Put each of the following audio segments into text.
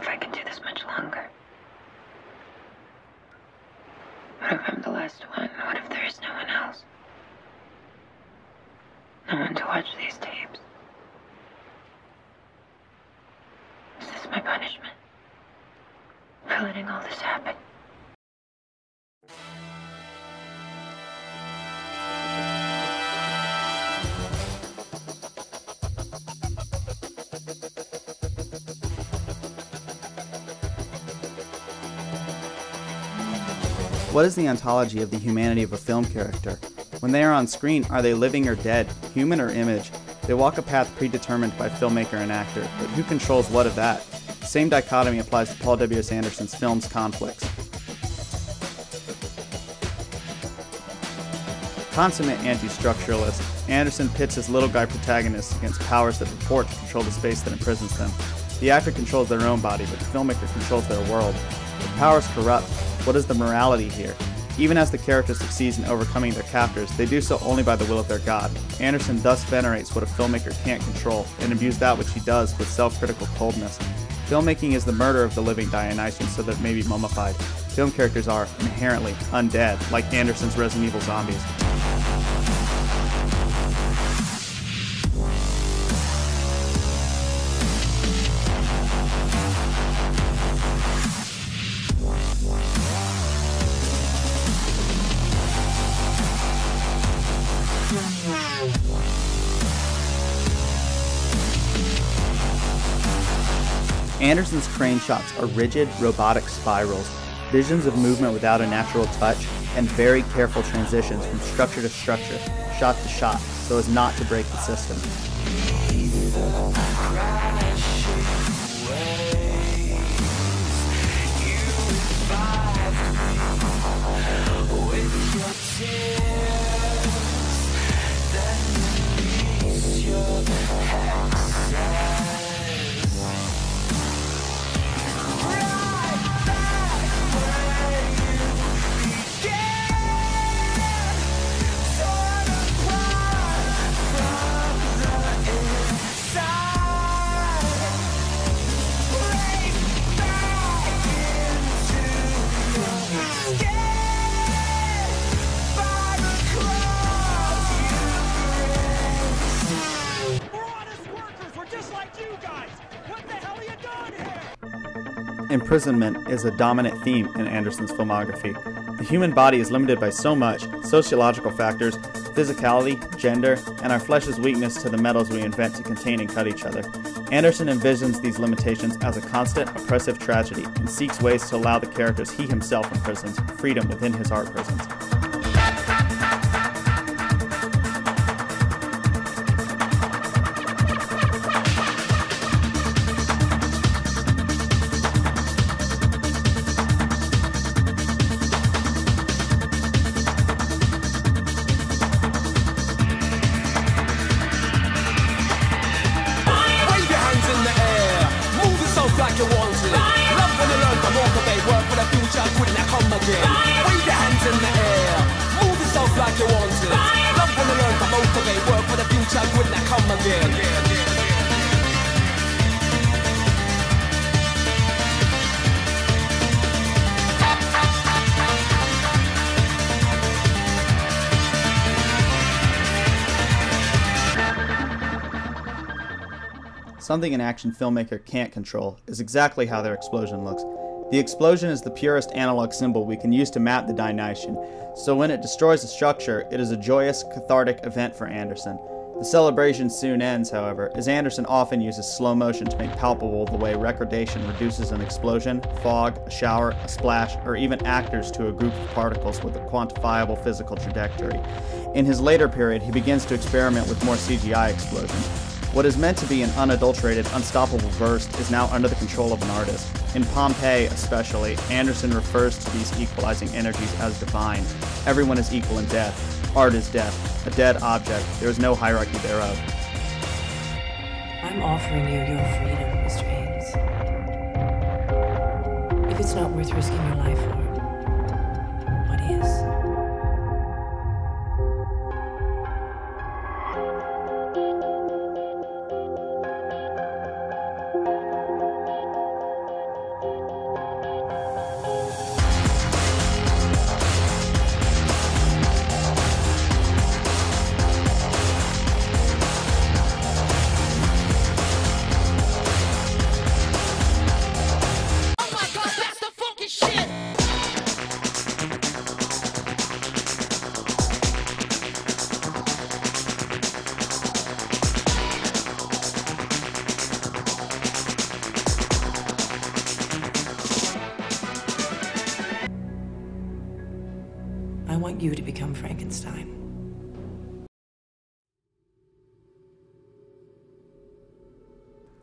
if I can do this much longer. What if I'm the last one? What is the ontology of the humanity of a film character? When they are on screen, are they living or dead, human or image? They walk a path predetermined by filmmaker and actor, but who controls what of that? The same dichotomy applies to Paul W.S. Anderson's film's conflicts. Consummate anti-structuralist, Anderson pits his little guy protagonists against powers that purport to control the space that imprisons them. The actor controls their own body, but the filmmaker controls their world. If powers corrupt, what is the morality here? Even as the character succeeds in overcoming their captors, they do so only by the will of their god. Anderson thus venerates what a filmmaker can't control, and imbues that which he does with self-critical coldness. Filmmaking is the murder of the living Dionysian so that it may be mummified. Film characters are inherently undead, like Anderson's Resident Evil zombies. Anderson's crane shots are rigid, robotic spirals, visions of movement without a natural touch, and very careful transitions from structure to structure, shot to shot, so as not to break the system. Imprisonment is a dominant theme in Anderson's filmography. The human body is limited by so much sociological factors, physicality, gender, and our flesh's weakness to the metals we invent to contain and cut each other. Anderson envisions these limitations as a constant, oppressive tragedy and seeks ways to allow the characters he himself imprisons freedom within his art prisons. Something an action filmmaker can't control is exactly how their explosion looks. The explosion is the purest analog symbol we can use to map the Dionysian, so when it destroys a structure, it is a joyous, cathartic event for Anderson. The celebration soon ends, however, as Anderson often uses slow motion to make palpable the way recordation reduces an explosion, fog, a shower, a splash, or even actors to a group of particles with a quantifiable physical trajectory. In his later period, he begins to experiment with more CGI explosions. What is meant to be an unadulterated, unstoppable burst is now under the control of an artist. In Pompeii, especially, Anderson refers to these equalizing energies as divine. Everyone is equal in death. Art is death, a dead object. There is no hierarchy thereof. I'm offering you your freedom, Mr. Haynes. If it's not worth risking your life for, what is? You to become Frankenstein.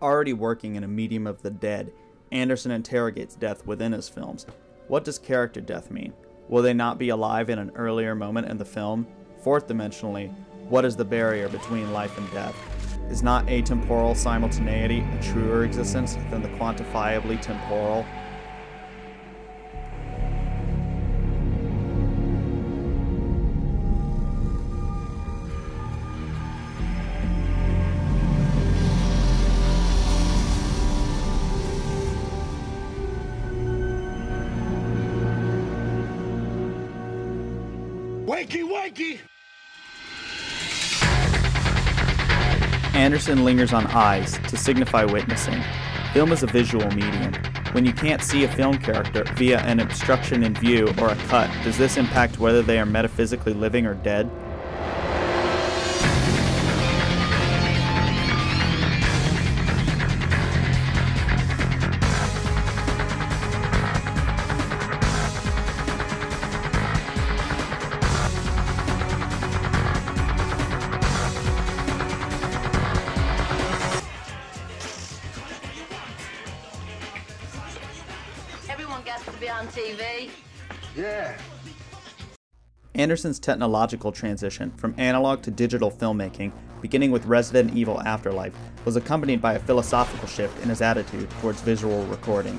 Already working in a medium of the dead, Anderson interrogates death within his films. What does character death mean? Will they not be alive in an earlier moment in the film? Fourth dimensionally, what is the barrier between life and death? Is not atemporal simultaneity a truer existence than the quantifiably temporal? Wakey, wakey! Anderson lingers on eyes to signify witnessing. Film is a visual medium. When you can't see a film character via an obstruction in view or a cut, does this impact whether they are metaphysically living or dead? Everyone gets to be on TV. Yeah. Anderson's technological transition from analog to digital filmmaking, beginning with Resident Evil Afterlife, was accompanied by a philosophical shift in his attitude towards visual recording.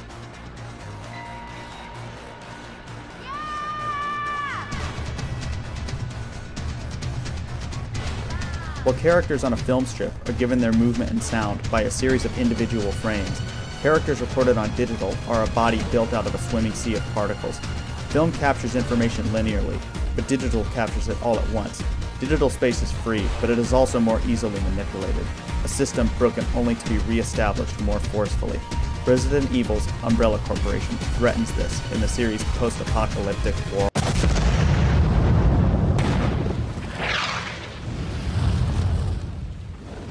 While characters on a film strip are given their movement and sound by a series of individual frames, characters recorded on digital are a body built out of a swimming sea of particles. Film captures information linearly, but digital captures it all at once. Digital space is free, but it is also more easily manipulated, a system broken only to be re-established more forcefully. Resident Evil's Umbrella Corporation threatens this in the series' post-apocalyptic war.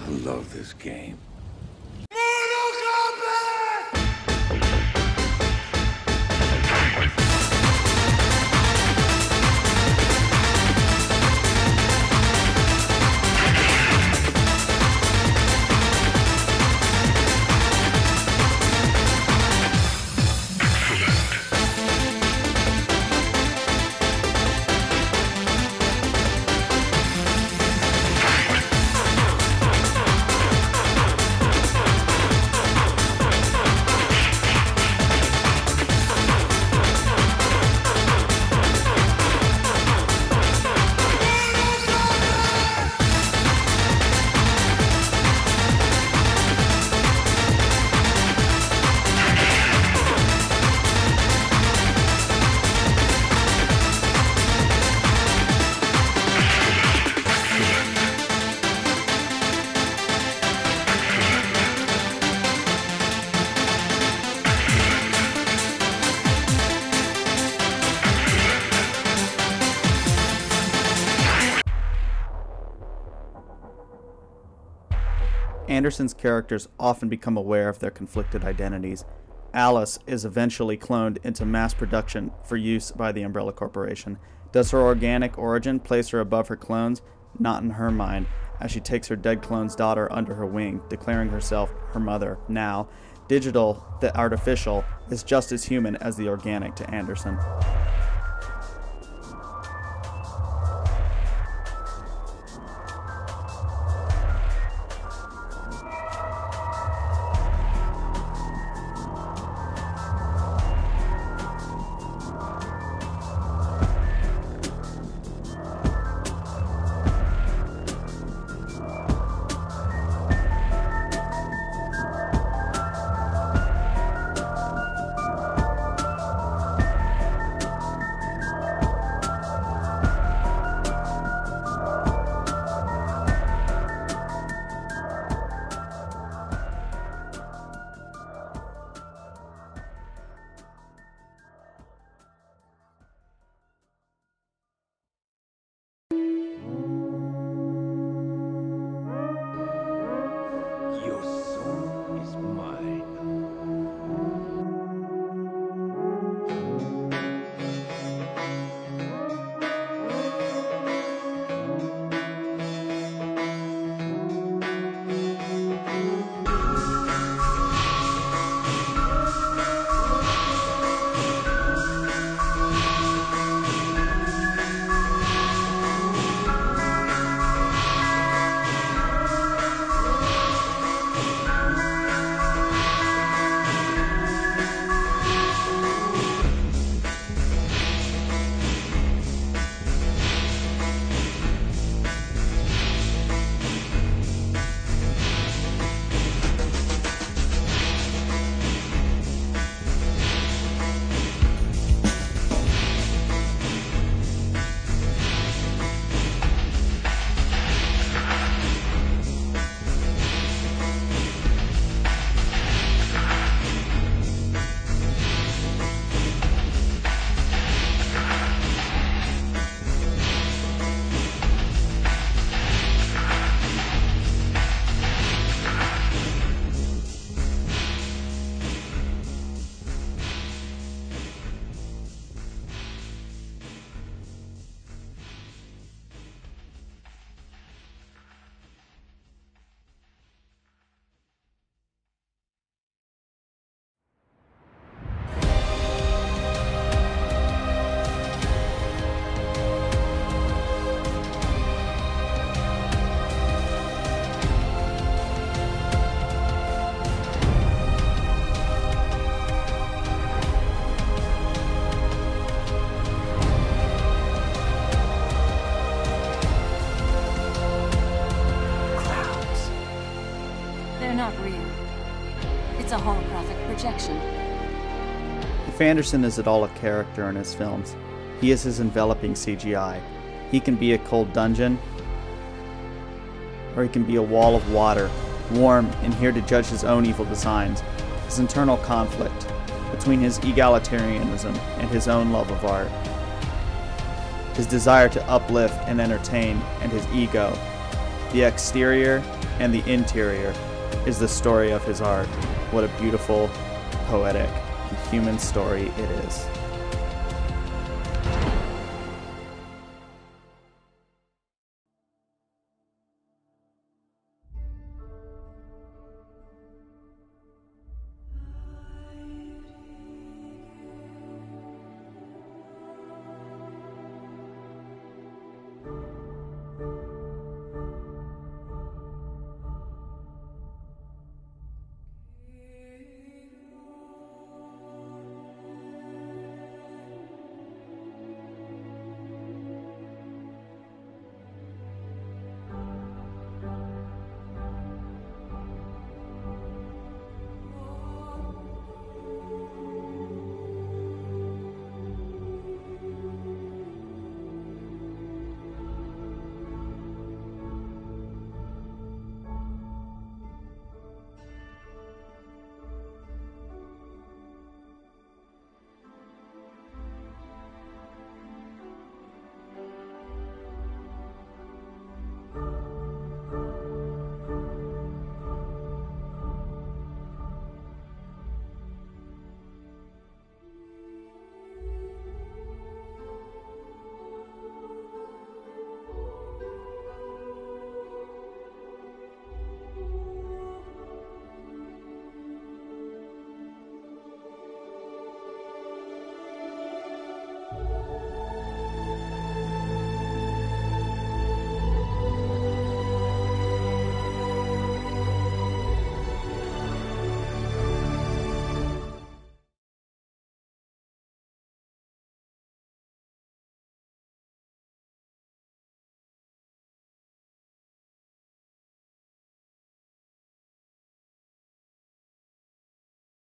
I love this game. Anderson's characters often become aware of their conflicted identities. Alice is eventually cloned into mass production for use by the Umbrella Corporation. Does her organic origin place her above her clones? Not in her mind, as she takes her dead clone's daughter under her wing, declaring herself her mother. Now, digital, the artificial, is just as human as the organic to Anderson. If Anderson is at all a character in his films, he is his enveloping CGI. He can be a cold dungeon, or he can be a wall of water, warm and here to judge his own evil designs, his internal conflict between his egalitarianism and his own love of art, his desire to uplift and entertain, and his ego. The exterior and the interior is the story of his art. What a beautiful, poetic, human story it is.